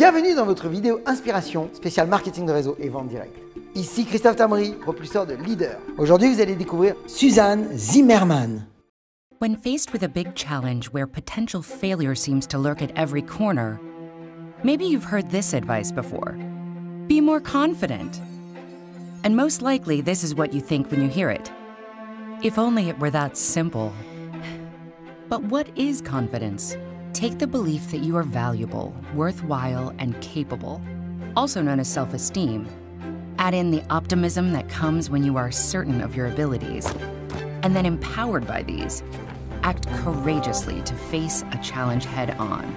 Bienvenue dans votre vidéo inspiration spéciale marketing de réseau et vente directe. Ici Christophe Thamri, propulseur de Leader. Aujourd'hui, vous allez découvrir Suzanne Zimmerman. When faced with a big challenge where potential failure seems to lurk at every corner, maybe you've heard this advice before be more confident. And most likely, this is what you think when you hear it. If only it were that simple. But what is confidence? Take the belief that you are valuable, worthwhile, and capable, also known as self esteem. Add in the optimism that comes when you are certain of your abilities. And then, empowered by these, act courageously to face a challenge head on.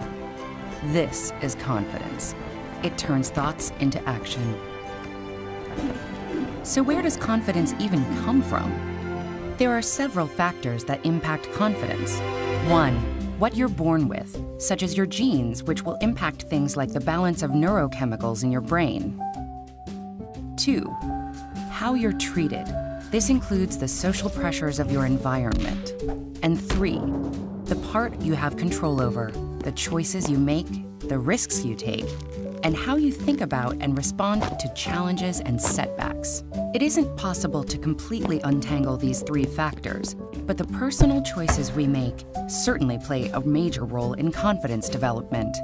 This is confidence. It turns thoughts into action. So, where does confidence even come from? There are several factors that impact confidence. One, what you're born with, such as your genes, which will impact things like the balance of neurochemicals in your brain. Two, how you're treated. This includes the social pressures of your environment. And three, the part you have control over, the choices you make, the risks you take, and how you think about and respond to challenges and setbacks. It isn't possible to completely untangle these three factors, but the personal choices we make certainly play a major role in confidence development.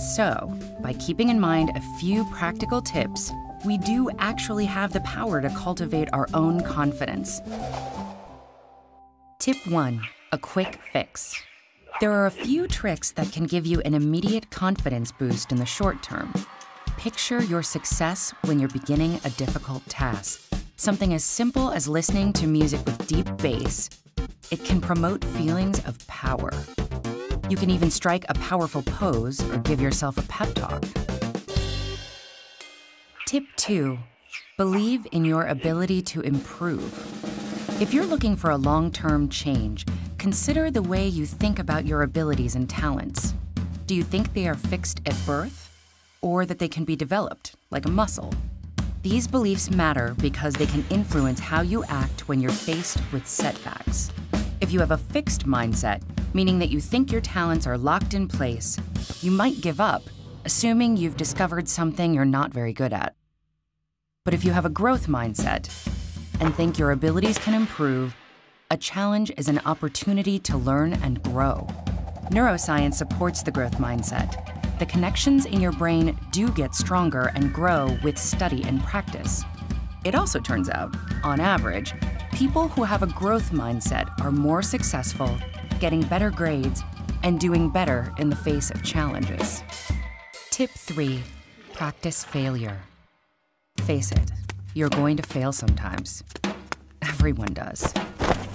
So, by keeping in mind a few practical tips, we do actually have the power to cultivate our own confidence. Tip 1 A quick fix. There are a few tricks that can give you an immediate confidence boost in the short term. Picture your success when you're beginning a difficult task. Something as simple as listening to music with deep bass. It can promote feelings of power. You can even strike a powerful pose or give yourself a pep talk. Tip 2 Believe in your ability to improve. If you're looking for a long term change, consider the way you think about your abilities and talents. Do you think they are fixed at birth? Or that they can be developed, like a muscle? These beliefs matter because they can influence how you act when you're faced with setbacks. If you have a fixed mindset, meaning that you think your talents are locked in place, you might give up, assuming you've discovered something you're not very good at. But if you have a growth mindset and think your abilities can improve, a challenge is an opportunity to learn and grow. Neuroscience supports the growth mindset. The connections in your brain do get stronger and grow with study and practice. It also turns out, on average, people who have a growth mindset are more successful, getting better grades, and doing better in the face of challenges. Tip 3 Practice failure. Face it, you're going to fail sometimes. Everyone does.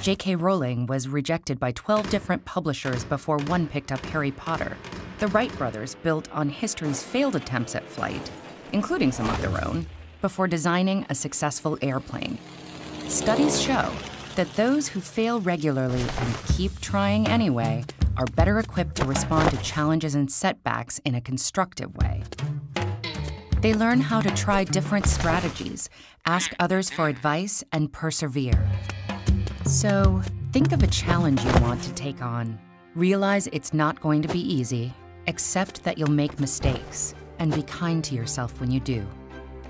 J.K. Rowling was rejected by 12 different publishers before one picked up Harry Potter. The Wright brothers built on history's failed attempts at flight, including some of their own, before designing a successful airplane. Studies show that those who fail regularly and keep trying anyway are better equipped to respond to challenges and setbacks in a constructive way. They learn how to try different strategies, ask others for advice, and persevere. So, think of a challenge you want to take on. Realize it's not going to be easy. Accept that you'll make mistakes, and be kind to yourself when you do.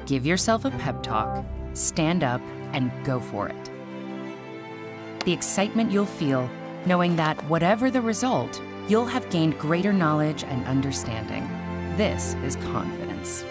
Give yourself a pep talk, stand up, and go for it. The excitement you'll feel knowing that whatever the result, you'll have gained greater knowledge and understanding. This is confidence.